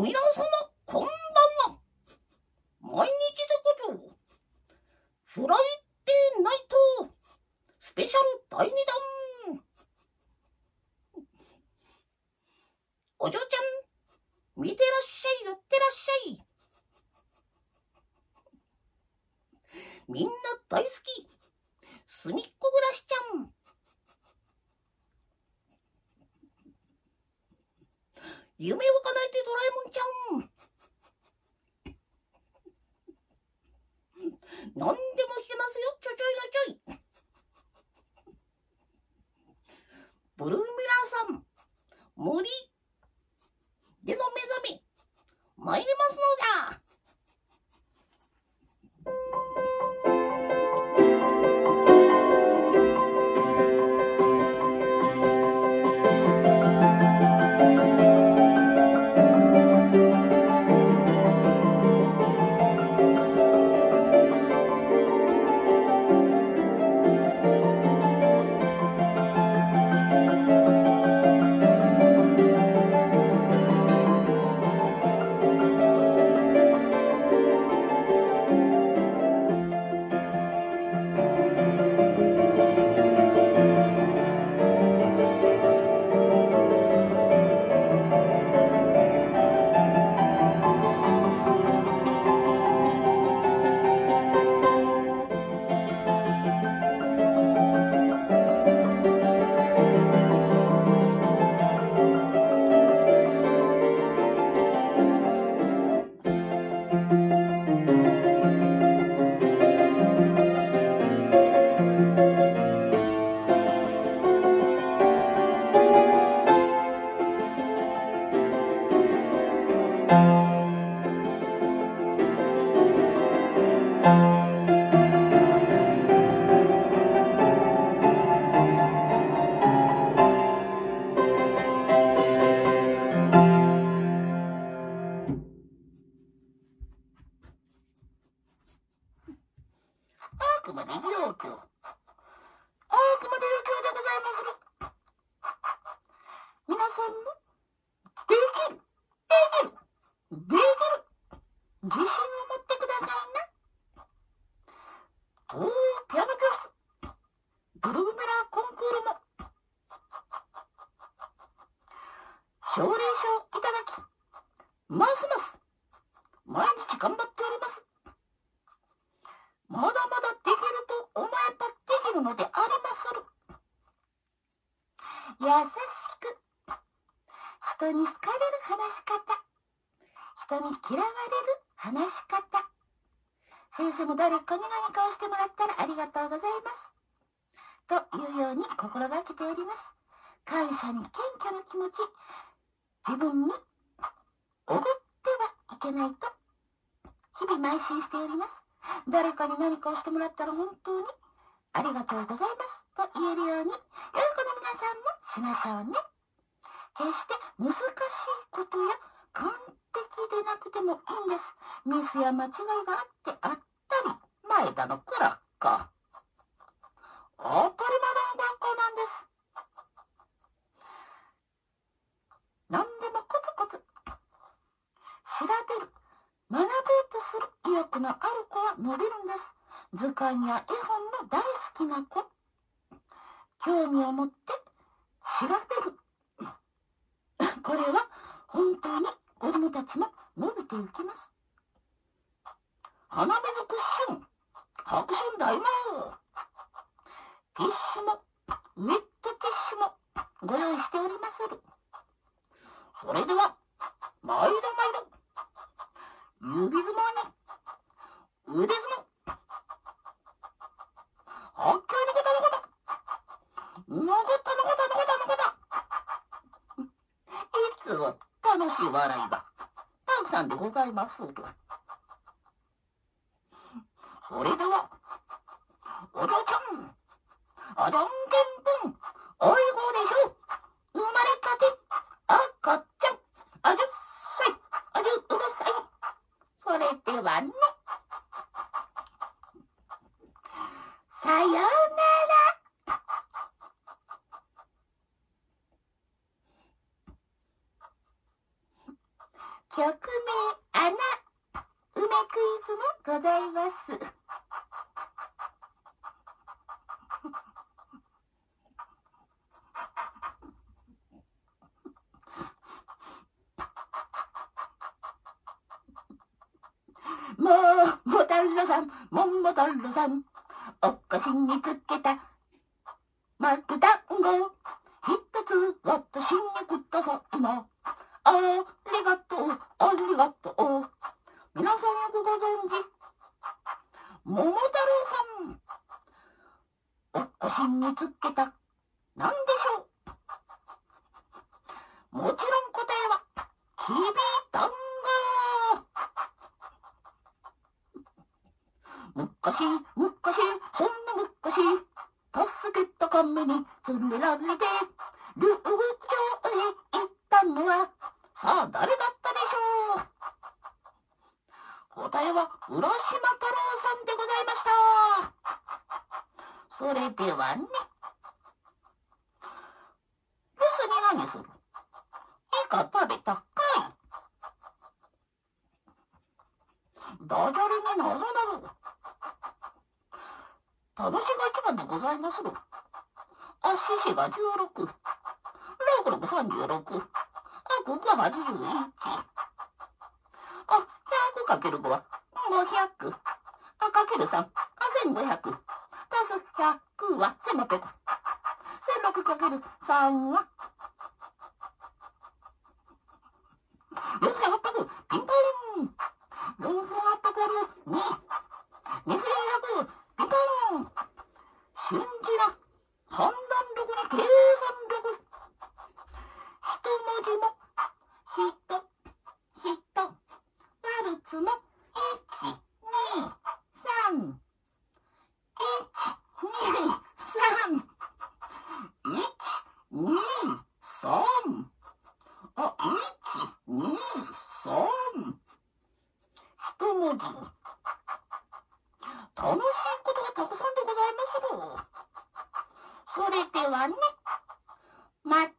皆様、こんばんは。毎日でこと、フライデーナイト、スペシャル第2弾。お嬢ちゃん、見てらっしゃい、寄ってらっしゃい。みんな大好き、すみっこ暮らしちゃん。夢を叶えてドラえもんちゃん。何でもしてますよ、ちょちょいのちょい。ブルーミラーさん、森での目覚め、参りますのじゃくまで要求。あくまで要求でございまする。皆さんも、できる、できる、できる、自信を持ってくださいな。東北ピアノ教室、ブルーメラーコンクールも、奨励賞いただき、ますます、毎日頑張っております。まだるのでありまする。優しく、人に好かれる話し方、人に嫌われる話し方。先生も誰かに何かをしてもらったらありがとうございます。というように心がけております。感謝に謙虚な気持ち、自分におごってはいけないと、日々邁進しております。誰かに何かをしてもらったら本当にありがとうございますと言えるように、良い子の皆さんもしましょうね。決して難しいことや完璧でなくてもいいんです。ミスや間違いがあってあったり、前田のクラッカー。当たり前の学校なんです。何でもコツコツ調べる学ぼうとする意欲のある子は伸びるんです。図鑑や絵本の大好きな子。興味を持って調べる。これは本当に子供たちも伸びていきます。鼻水クッション、拍手大魔王。ティッシュも、ウェットティッシュもご用意しておりまする。それでは、毎度毎度。指相撲に腕相撲あっきょいのことのことのことのことのことのこといつも楽しい笑いがたくさんでございます。るそれではお嬢ちゃん。あじゃんけんぽん。おいごでしょ。生まれたて。赤ちゃん。あじゅっさい。あじゅうるさい。それではね。さようなら。気曲名穴梅クイズもございます。もう、もたろさん、もんもたろさん、お腰につけた丸団子、一つ私にくださいな。ありがとう、ありがとう。皆さんよくご存知、桃太郎さん、お腰につけた、なんでしょう。もちろん答えは、きびだんご。昔、昔、そんな昔、助けた亀に連れられて、ルーグ町へ行ったのは、さあ誰だったでしょう答えは、浦島太郎さんでございまではね。レスに何する？イカ食べたかいダジャレに謎など。楽しが一番でございまする。あ、獅子が16。六六36。あ、ここ81。あ、100かける5は500。あ、かける3。あ、1500。足す100は1600。16かける3は4800。ピンポン。4800割る2。2400。ピンポン瞬時な判断力に計算力一文字もひとひとワルツも一二三一二三一二三あ一二三一文字楽しいことがたくさんでございまする。それではね、また。